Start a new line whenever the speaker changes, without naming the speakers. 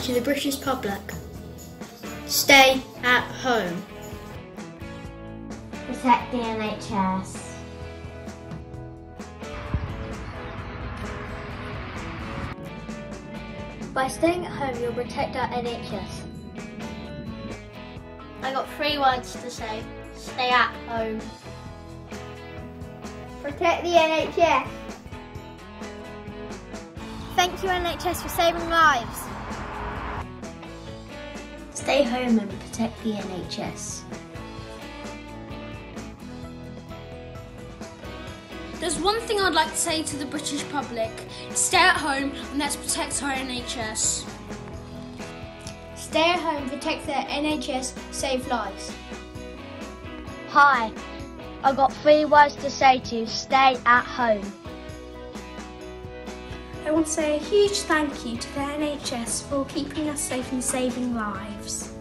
to the British public? Stay at home.
Protect the NHS.
By staying at home, you'll protect our NHS.
I got three words to say. Stay at home.
Protect the NHS.
Thank you, NHS, for saving lives.
Stay home and protect the NHS.
There's one thing I'd like to say to the British public. Stay at home and let's protect our NHS.
Stay at home, protect the NHS, save lives.
Hi, I've got three words to say to you. Stay at home.
I want to say a huge thank you to the NHS for keeping us safe and saving lives.